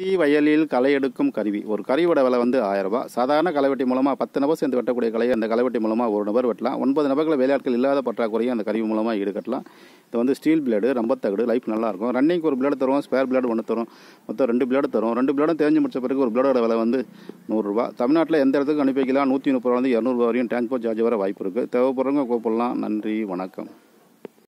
தீ வயலில் களை எடுக்கும் கருவி. ஒரு கருவியோட விலை வந்து ஆயிரம் ரூபாய். சாதாரண களைவெட்டி மூலமாக பத்து நபர் சேர்ந்து வெட்டக்கூடிய கலையை அந்த களைவெட்டி மூலமாக ஒரு நபர் வெட்டலாம். ஒன்பது நபர்களை வேலையாட்கள் இல்லாத பற்றாக்குறையும் அந்த கருவி மூலமாக ஈடுகட்டலாம் இது வந்து ஸ்டீல் பிளேடு ரொம்ப தகடு லைஃப் நல்லாயிருக்கும் ரன்னிங்க்கு ஒரு பிளேடு தரும் ஸ்பேர் பிளேடு ஒன்று தரும். மொத்தம் ரெண்டு பிளேடு தரும். ரெண்டு பிளேடும் தேஞ்சு முடிச்ச பிறகு ஒரு பிளேடோட விலை வந்து நூறுரூவா தமிழ்நாட்டில் எந்த இடத்துக்கு அனுப்பி வைக்கலாம்? நூற்றி முப்பது ரூபா வந்து இரநூறுவா வரையும் டிரான்ஸ்போர்ட் சார்ஜ் வர வாய்ப்பு இருக்குது தேவைப்படுறவங்க கூப்பிடலாம். நன்றி வணக்கம்.